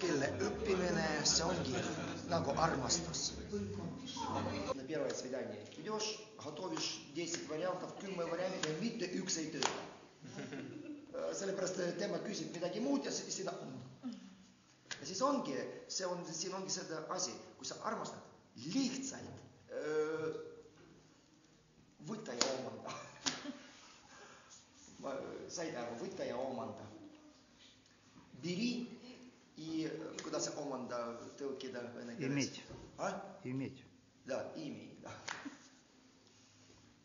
keele õppimine, see ongi nagu armastus. На первое свидание идешь, готовишь 10 вариантов, 10 вариантов ja mitte üks ei tööta. sellepärast et tema küsib midagi muud ja siis sina ja siis ongi, see on, siin ongi seda asi, kui sa armastad, lihtsalt ma sain aru, võta ja omanda. Beri и куда see omanda tõlkida vene keeles? Иметь. Ah? Иметь. Да, imi, да.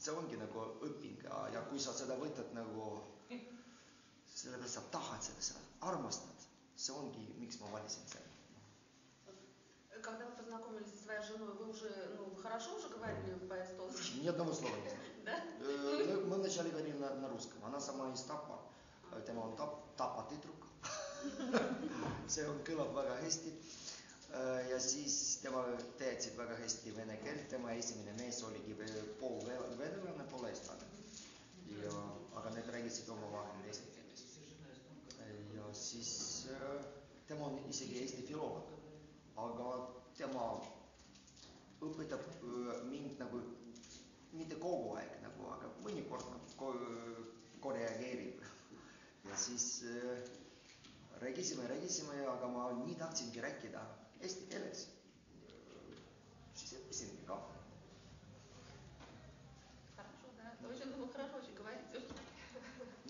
see ongi nagu õping ja, ja kui sa seda võtad nagu, sellepärast sa tahad seda, sa armastad, see ongi, miks ma valisin selle. Когда вы познакомились со своей женой, вы уже, ну, хорошо уже говорили по-эстонски? Ни одного слова не знаю. Да? Э, Мы, Moskvana, sama ei tapa. tema on tap-, tapa tüdruk see on, kõlab väga hästi. Äh, ja siis tema teadsid väga hästi vene keelt, tema esimene mees oligi pool venelane, pool eestlane. ja, aga need räägisid omavahel eesti keeles. ja siis äh, tema on isegi eesti filoloog, aga tema õpetab äh, mind rääkisime, rääkisime, aga ma nii tahtsingi rääkida eesti keeles. siis õppisingi ka.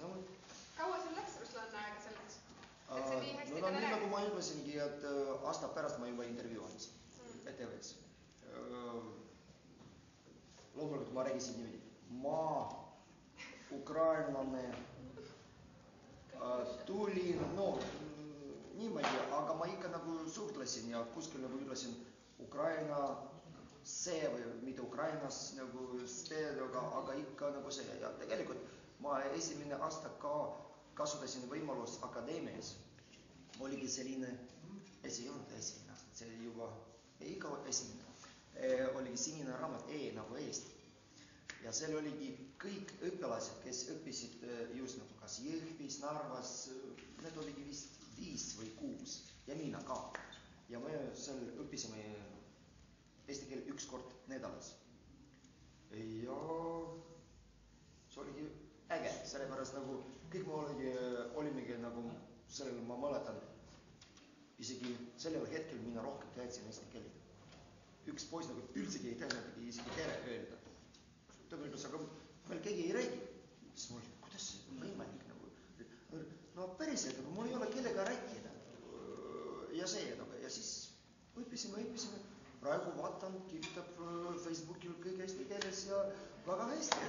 no vot. kaua sul läks Ruslanna aega selleks? et sa nii äh, hästi no, no, nii nagu ma ütlesingi, et äh, aasta pärast ma juba intervjuu andsin mm. ETV-s. Äh, loomulikult ma rääkisin niimoodi, ma ukrainlane suhtlesin ja kuskil nagu ütlesin Ukraina see või mitte Ukrainas nagu see, aga, aga ikka nagu see ja tegelikult ma esimene aasta ka kasutasin võimalust akadeemias. oligi selline, ei olnud esimene see oli juba iga esimene e, oligi sinine raamat E nagu Eesti. ja seal oligi kõik õpilased, kes õppisid e, just nagu kas Jõhvis, Narvas, need oligi vist viis või kuus ja mina ka. Ja me seal õppisime eesti keelt üks kord nädalas. ja see oligi äge, sellepärast nagu kõik me oligi, olimegi nagu sellel ma mäletan, isegi sellel hetkel mina rohkem teadsin eesti keelt. üks poiss nagu üldsegi ei teadnudki isegi tere öelda. ütles, aga meil keegi ei räägi. siis ma olin, kuidas see on võimalik nagu, no päriselt nagu mul ei ole kellega rääkida. ja see siis õppisime, õppisime, praegu vaatan, kirjutab äh, Facebookil kõik eesti keeles ja väga hästi.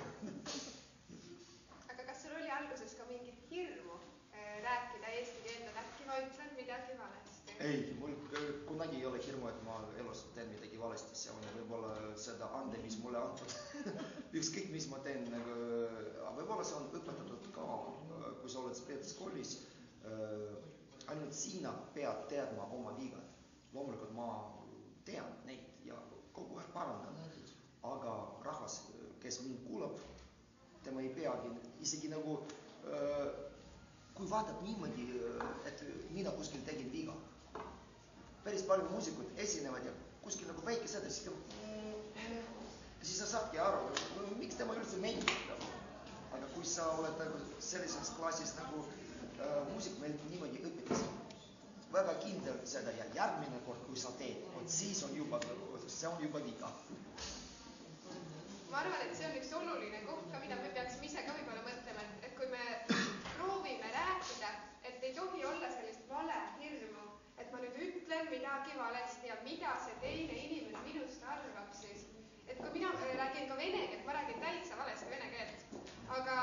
Aga kas sul oli alguses ka mingit hirmu äh, rääkida eesti keelt, et äkki ma ütlen midagi valesti? ei, mul äh, kunagi ei ole hirmu, et ma elus teen midagi valesti, see on võib-olla seda ande, mis mulle antud. Ükskõik, mis ma teen, nagu, aga võib-olla see on õpetatud ka, kui sa oled spetskoolis äh,, ainult sina pead teadma oma vigad. Loomulikult ma tean neid ja kogu aeg parandan, aga rahvas, kes mind kuulab, tema ei peagi isegi nagu äh, kui vaatad niimoodi, et mina kuskil tegin viga. päris palju muusikuid esinevad ja kuskil nagu väike säde, siis ta siis sa saadki aru, miks tema üldse mängib. aga kui sa oled nagu sellises klassis nagu äh, muusik meil niimoodi õpetas, väga kindel seda ja järgmine kord, kui sa teed, vot siis on juba, see on juba viga ma arvan, et see on üks oluline koht ka, mida me peaksime ise ka võib-olla mõtlema, et, et kui me proovime rääkida, et ei tohi olla sellist valehirmu, et ma nüüd ütlen midagi valesti ja mida see teine inimene minust arvab siis. et kui mina räägin ka vene keelt, ma räägin täitsa valesti vene keelt, aga